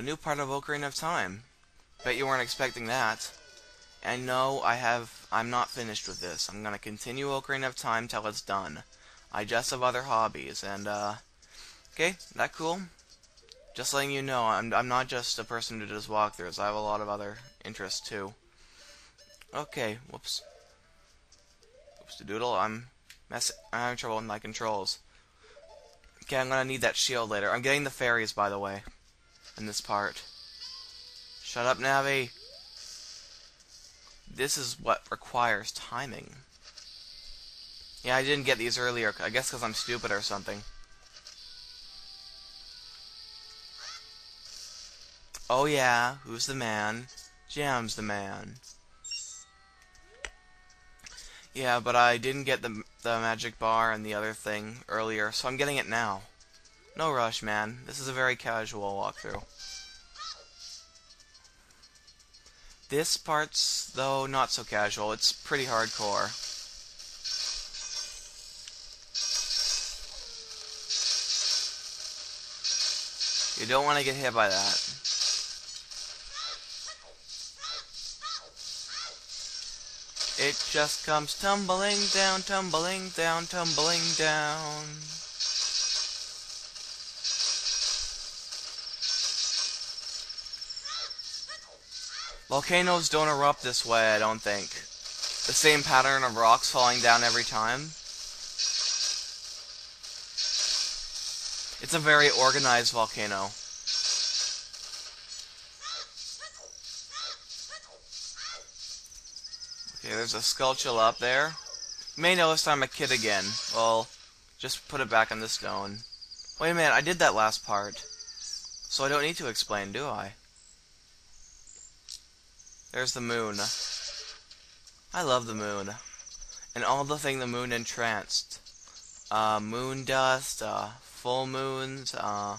a new part of Ocarina of Time. Bet you weren't expecting that. And no, I have. I'm not finished with this. I'm gonna continue Ocarina of Time till it's done. I just have other hobbies, and uh, okay, that cool. Just letting you know, I'm I'm not just a person who does walkthroughs. I have a lot of other interests too. Okay, whoops. Whoops, the doodle. I'm mess. I'm having trouble with my controls. Okay, I'm gonna need that shield later. I'm getting the fairies, by the way, in this part. Shut up, Navi. This is what requires timing. Yeah, I didn't get these earlier. I guess because I'm stupid or something. Oh yeah, who's the man? Jam's the man. Yeah, but I didn't get the the magic bar and the other thing earlier, so I'm getting it now. No rush, man. This is a very casual walkthrough. This part's, though, not so casual. It's pretty hardcore. You don't want to get hit by that. It just comes tumbling down, tumbling down, tumbling down. Volcanoes don't erupt this way, I don't think. The same pattern of rocks falling down every time. It's a very organized volcano. Okay, there's a Skulltula up there. You may notice I'm a kid again. Well, just put it back on the stone. Wait a minute, I did that last part. So I don't need to explain, do I? There's the moon. I love the moon. And all the thing the moon entranced. Uh, moon dust, uh, full moons, uh,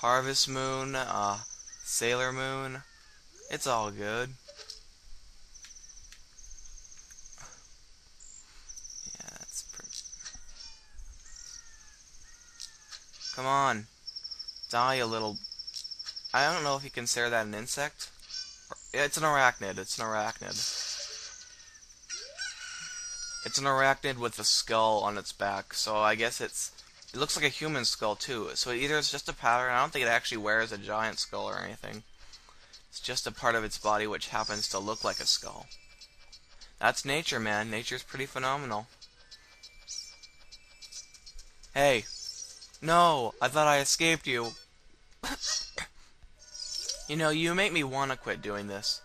harvest moon, uh, sailor moon. It's all good. Come on. Die, a little... I don't know if you consider that an insect. It's an arachnid. It's an arachnid. It's an arachnid with a skull on its back, so I guess it's... It looks like a human skull, too. So either it's just a pattern, I don't think it actually wears a giant skull or anything. It's just a part of its body which happens to look like a skull. That's nature, man. Nature's pretty phenomenal. Hey, no, I thought I escaped you. You know, you make me want to quit doing this.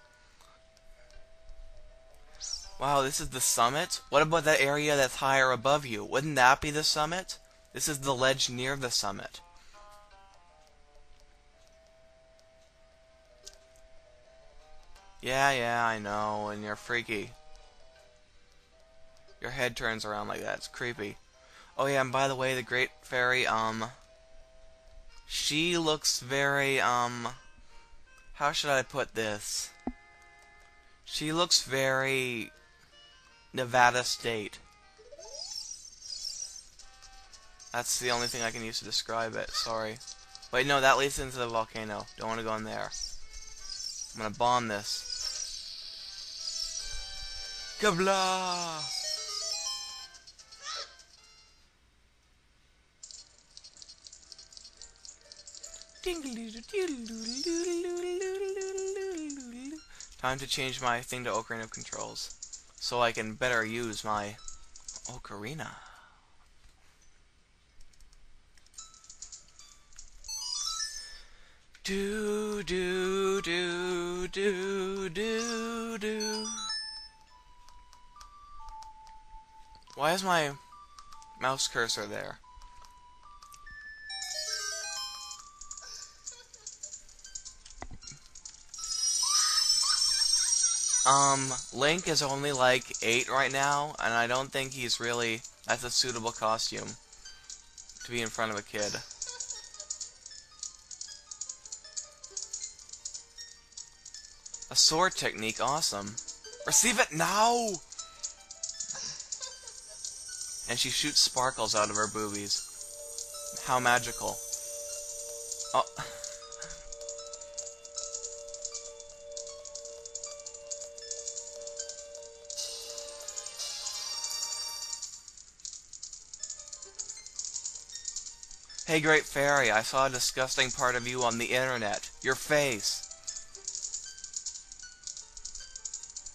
Wow, this is the summit? What about that area that's higher above you? Wouldn't that be the summit? This is the ledge near the summit. Yeah, yeah, I know, and you're freaky. Your head turns around like that, it's creepy. Oh yeah, and by the way, the Great Fairy, um, she looks very, um, how should I put this? She looks very Nevada State. That's the only thing I can use to describe it, sorry. Wait, no, that leads into the volcano. Don't want to go in there. I'm gonna bomb this. Kabla! Time to change my thing to Ocarina of Controls. So I can better use my Ocarina. Do do do do do do. Why is my mouse cursor there? Um, Link is only like 8 right now, and I don't think he's really, that's a suitable costume to be in front of a kid. A sword technique, awesome. Receive it now! And she shoots sparkles out of her boobies. How magical. Oh. Hey, Great Fairy, I saw a disgusting part of you on the internet. Your face.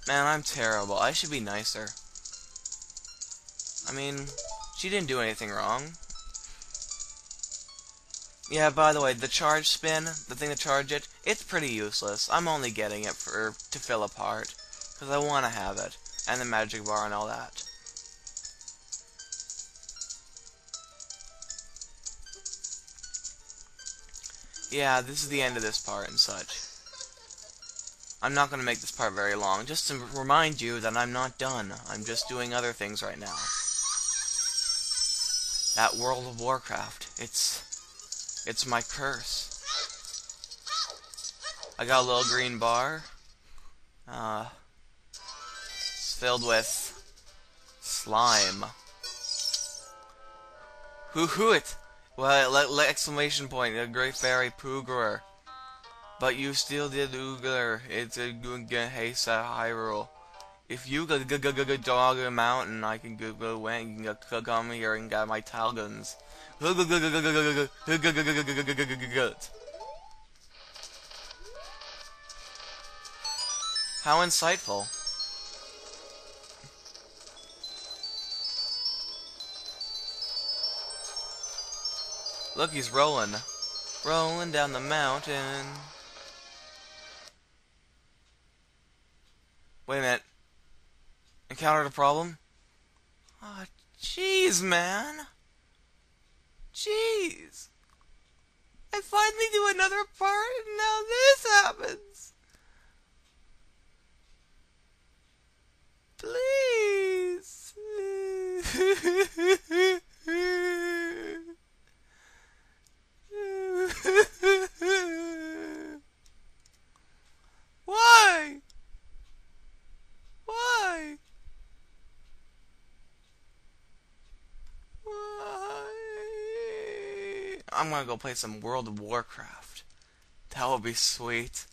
Man, I'm terrible. I should be nicer. I mean, she didn't do anything wrong. Yeah, by the way, the charge spin, the thing to charge it, it's pretty useless. I'm only getting it for to fill a part, because I want to have it, and the magic bar and all that. Yeah, this is the end of this part and such. I'm not going to make this part very long, just to remind you that I'm not done. I'm just doing other things right now. That World of Warcraft, it's... It's my curse. I got a little green bar. Uh, it's filled with slime. Hoo hoo it! Well, exclamation point, a great fairy Poogerer. But you still did Oogler. It's a good Hesa Hyrule. If you go go go go dog a mountain, I can go go went and go come here and get my Talgons. How insightful. Look, he's rolling. Rolling down the mountain. Wait a minute. Encountered a problem? Oh, jeez, man. Jeez. I finally do another part, and now this happens. Please. I'm gonna go play some World of Warcraft. That would be sweet.